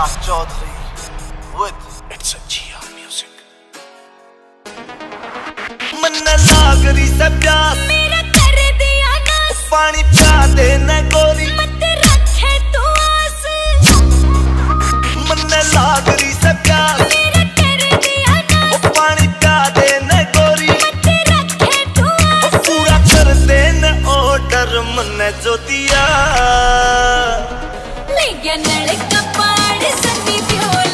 Rana Chaudhary with It's a GR music. मन लाग रही सब प्यास मेरा कर दिया ना पानी प्या दे ना गोरी मत रखे तू आस मन लाग रही सब प्यास मेरा कर दिया ना पानी प्या दे ना गोरी मत रखे तू आस पूरा कर दे ना ऑर्डर मन जो दिया ले गया नलका It's me deep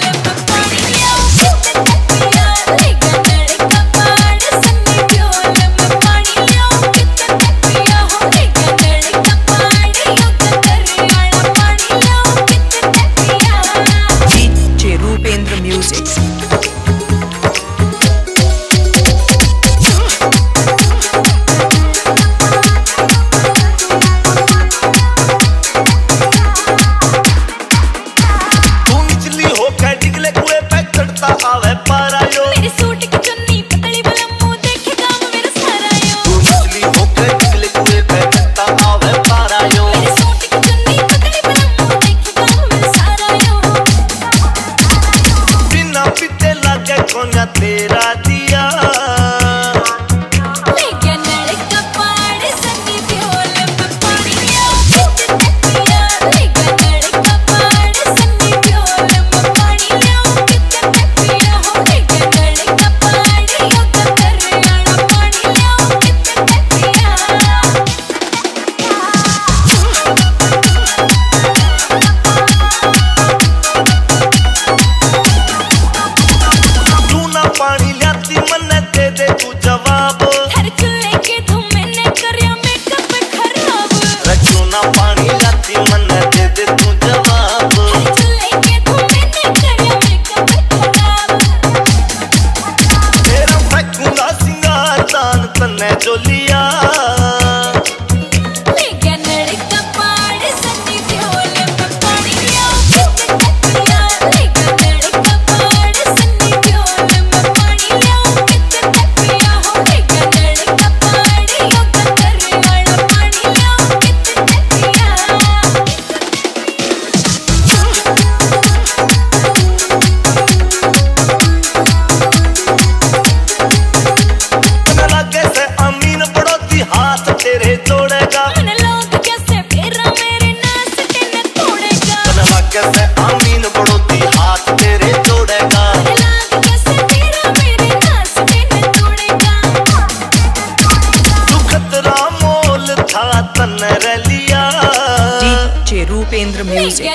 Bhupendra music